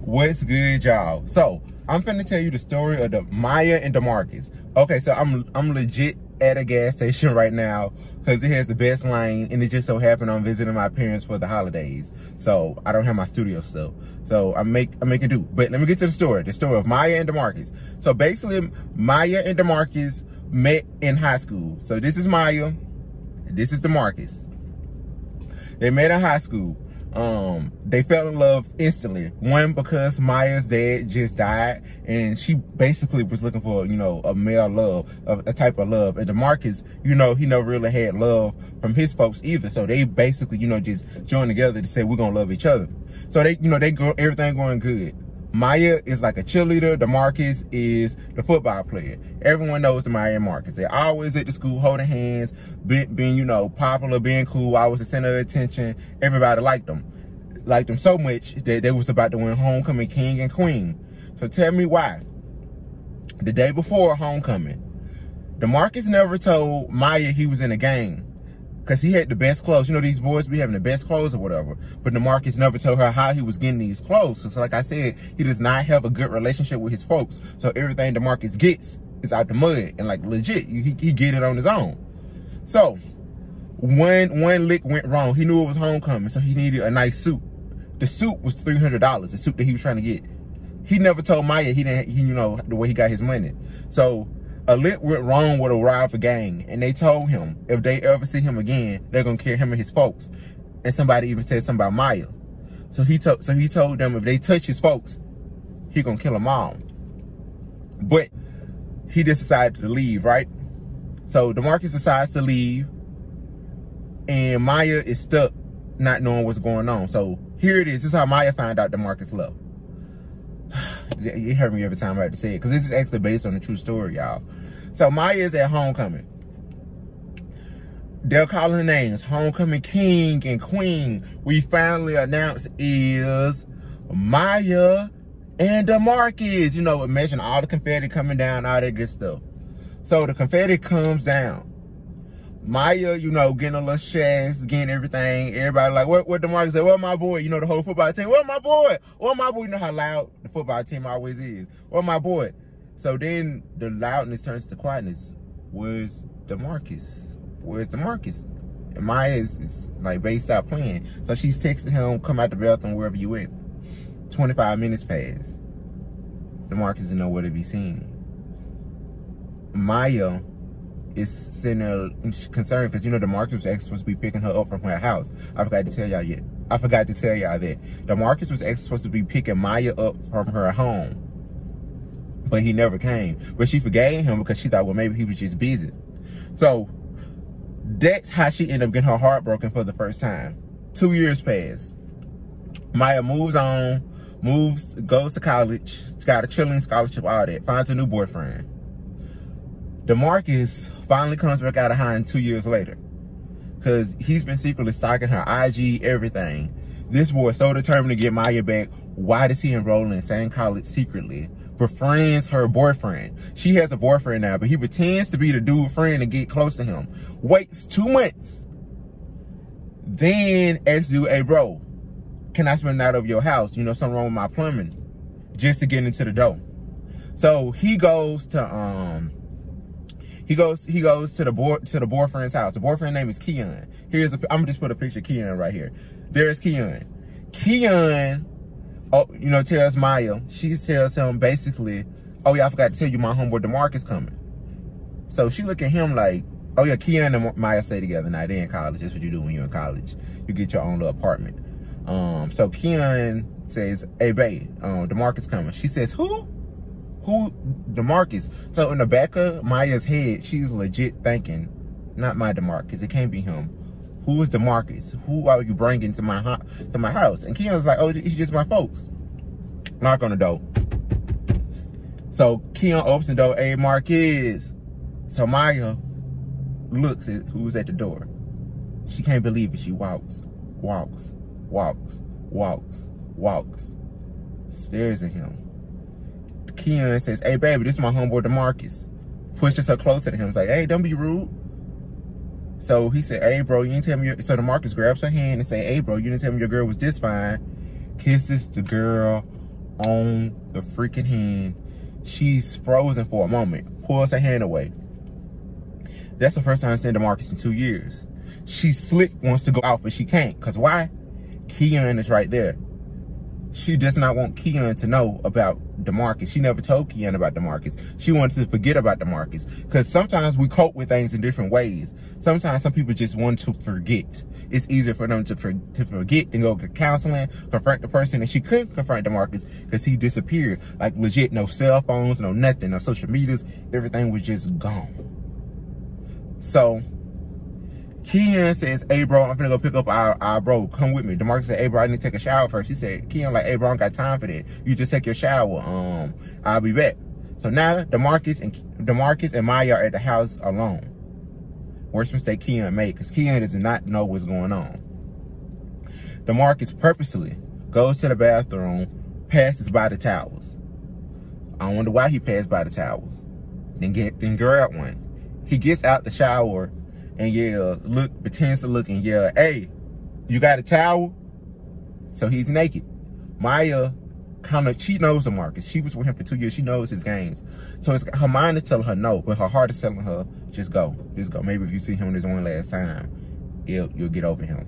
What's good, y'all? So I'm finna tell you the story of the Maya and Demarkus. Okay, so I'm I'm legit at a gas station right now because it has the best lane and it just so happened I'm visiting my parents for the holidays. So I don't have my studio still. So I make I make making do. But let me get to the story. The story of Maya and Demarkus. So basically Maya and Demarkus met in high school. So this is Maya. This is Demarkus. They met in high school um they fell in love instantly. One because maya's dad just died and she basically was looking for you know a male love a, a type of love. And demarkus you know he never really had love from his folks either. So they basically you know just joined together to say we're gonna love each other. So they you know they go everything going good Maya is like a cheerleader. Demarkus is the football player. Everyone knows the Maya and Marcus. They're always at the school holding hands, being, being, you know, popular, being cool. I was the center of attention. Everybody liked them. Liked them so much that they was about to win homecoming king and queen. So tell me why. The day before homecoming, Demarcus never told Maya he was in a game because he had the best clothes. You know, these boys be having the best clothes or whatever. But DeMarkus never told her how he was getting these clothes. So, like I said, he does not have a good relationship with his folks. So everything DeMarkus gets is out the mud. And like legit, he, he get it on his own. So one, one lick went wrong. He knew it was homecoming. So he needed a nice suit. The suit was $300, the suit that he was trying to get. He never told Maya he didn't, he, you know, the way he got his money. So a lick went wrong with a rival gang, and they told him if they ever see him again, they're gonna kill him and his folks. And somebody even said something about Maya. So he told so he told them if they touch his folks, he gonna kill them all. But he just decided to leave, right? So Demarkus decides to leave, and Maya is stuck, not knowing what's going on. So here it is. This is how Maya found out Demarkus left you heard me every time I had to say it because this is actually based on a true story, y'all. So Maya is at homecoming. They're calling the names homecoming king and queen. We finally announced is Maya and Demarkus. You know, imagine all the confetti coming down, all that good stuff. So the confetti comes down. Maya, you know, getting a little chest, getting everything. Everybody like, what, what DeMarkus said, well, my boy, you know, the whole football team, well, my boy, well, my boy, you know how loud the football team always is. Well, my boy. So then the loudness turns to quietness. Where's DeMarkus? Where's DeMarkus? And Maya is, is like, babe, stop playing. So she's texting him, come out the bathroom, wherever you at. 25 minutes pass. DeMarkus is nowhere to be seen. Maya is sitting there concerned because you know the Demarkus was supposed to be picking her up from her house. I forgot to tell y'all yet. I forgot to tell y'all that Demarkus was supposed to be picking Maya up from her home, but he never came. But she forgave him because she thought, well, maybe he was just busy. So that's how she ended up getting her heart broken for the first time. Two years pass. Maya moves on, moves, goes to college. Got a trillion scholarship, all that. Finds a new boyfriend. Demarkus finally comes back out of hiding two years later. Because he's been secretly stalking her IG, everything. This boy so determined to get Maya back. Why does he enroll in the same college secretly? Befriends her boyfriend. She has a boyfriend now, but he pretends to be the dude friend to get close to him. Waits two months. Then asks you, hey bro, can I spend the night over your house? You know, something wrong with my plumbing. Just to get into the door. So he goes to um he goes he goes to the boy to the boyfriend's house. The boyfriend name is Keon. Here's a I'm gonna just put a picture of Keon right here. There's Keon. Keon, oh, you know, tells Maya, she tells him basically, oh yeah, I forgot to tell you my homeboy DeMarkus coming. So she look at him like, oh yeah, Keon and Maya stay together. Now they in college. That's what you do when you're in college. You get your own little apartment. Um, so Keon says, hey babe, um, DeMarkus coming. She says, who? Who, DeMarkus? So in the back of Maya's head, she's legit thinking, not my DeMarkus, it can't be him. Who is DeMarkus? Who are you bringing to my to my house? And Keon's like, oh, it's just my folks. Knock on the door. So Keon opens the door, hey, Marcus. So Maya looks at who's at the door. She can't believe it. She walks, walks, walks, walks, walks, stares at him. Keon says, hey, baby, this is my homeboy DeMarkus. Pushes her closer to him. He's like, hey, don't be rude. So he said, hey, bro, you didn't tell me. Your... So DeMarkus grabs her hand and say, hey, bro, you didn't tell me your girl was this fine. Kisses the girl on the freaking hand. She's frozen for a moment, pulls her hand away. That's the first time I've seen DeMarkus in two years. She slick wants to go out, but she can't. Because why? Keon is right there. She does not want Keon to know about DeMarkus. She never told Keon about DeMarkus. She wanted to forget about DeMarkus. Because sometimes we cope with things in different ways. Sometimes some people just want to forget. It's easier for them to, for, to forget than go to counseling, confront the person. And she couldn't confront DeMarkus because he disappeared. Like legit, no cell phones, no nothing, no social medias. Everything was just gone. So Keon says, hey bro, I'm gonna go pick up our, our bro. Come with me. DeMarkus said, hey bro, I need to take a shower first. He said, Keon like, hey bro, I don't got time for that. You just take your shower. Um, I'll be back. So now DeMarkus and DeMarkus and Maya are at the house alone. Worst mistake Keon made, because Keon does not know what's going on. DeMarkus purposely goes to the bathroom, passes by the towels. I wonder why he passed by the towels. Then get then grab one. He gets out the shower and yeah, look, pretends to look and yell, hey, you got a towel? So he's naked. Maya kind of, she knows DeMarkus. She was with him for two years. She knows his games. So her mind is telling her no, but her heart is telling her, just go, just go. Maybe if you see him this one last time, you'll, you'll get over him.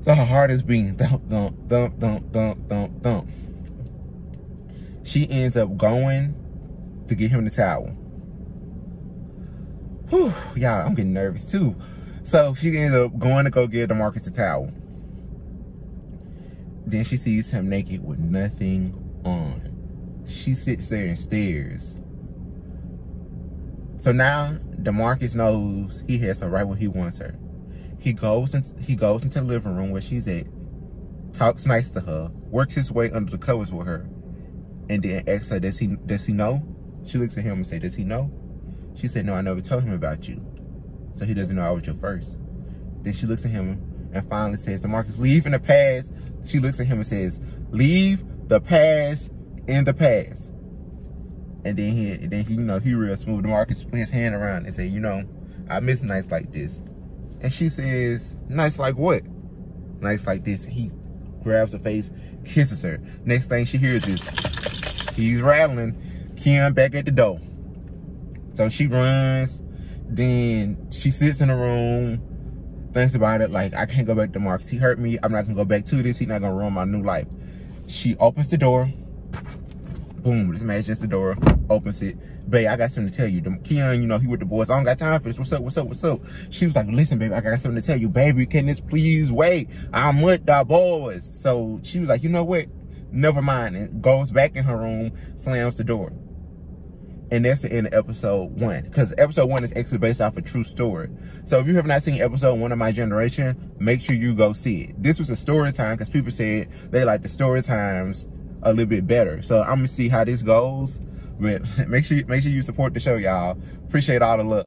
So her heart is being thump, thump, thump, thump, thump, thump, thump. She ends up going to get him the towel. Whew, y'all, I'm getting nervous too. So she ends up going to go get DeMarkus a towel. Then she sees him naked with nothing on. She sits there and stares. So now DeMarkus knows he has her right where he wants her. He goes and he goes into the living room where she's at, talks nice to her, works his way under the covers with her, and then asks her, does he does he know? She looks at him and say, does he know? She said, no, I never told him about you. So he doesn't know I was your first. Then she looks at him and finally says, DeMarkus, leave in the past. She looks at him and says, leave the past in the past. And then he, and then he, you know, he real smooth. DeMarkus put his hand around and say, you know, I miss nights like this. And she says, nights like what? Nights like this. He grabs her face, kisses her. Next thing she hears is, he's rattling. Kim back at the door. So she runs, then she sits in the room, thinks about it, like, I can't go back to Marcus. He hurt me. I'm not gonna go back to this. He's not gonna ruin my new life. She opens the door. Boom, this man just the door, opens it. Babe, I got something to tell you. Keon, you know, he with the boys. I don't got time for this. What's up, what's up, what's up? She was like, listen, baby, I got something to tell you. Baby, can this please wait? I'm with the boys. So she was like, you know what? Never mind. And goes back in her room, slams the door and that's the end of episode one. Because episode one is actually based off a true story. So if you have not seen episode one of my generation make sure you go see it. This was a story time because people said they like the story times a little bit better. So i'm gonna see how this goes. But make sure make sure you support the show y'all. Appreciate all the love